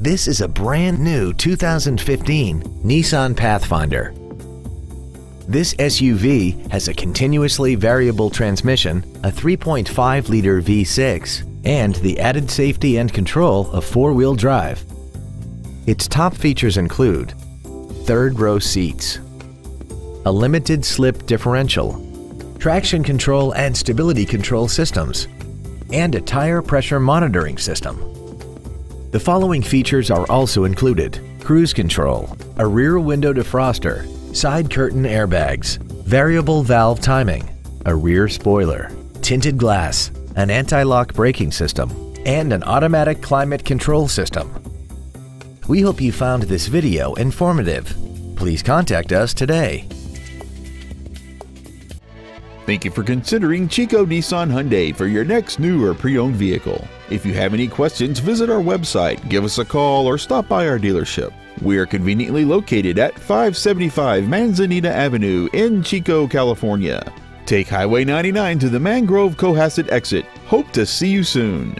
This is a brand new 2015 Nissan Pathfinder. This SUV has a continuously variable transmission, a 3.5-liter V6, and the added safety and control of four-wheel drive. Its top features include third row seats, a limited slip differential, traction control and stability control systems, and a tire pressure monitoring system. The following features are also included. Cruise control, a rear window defroster, side curtain airbags, variable valve timing, a rear spoiler, tinted glass, an anti-lock braking system, and an automatic climate control system. We hope you found this video informative. Please contact us today. Thank you for considering Chico Nissan Hyundai for your next new or pre-owned vehicle. If you have any questions, visit our website, give us a call, or stop by our dealership. We are conveniently located at 575 Manzanita Avenue in Chico, California. Take Highway 99 to the Mangrove Cohasset exit. Hope to see you soon.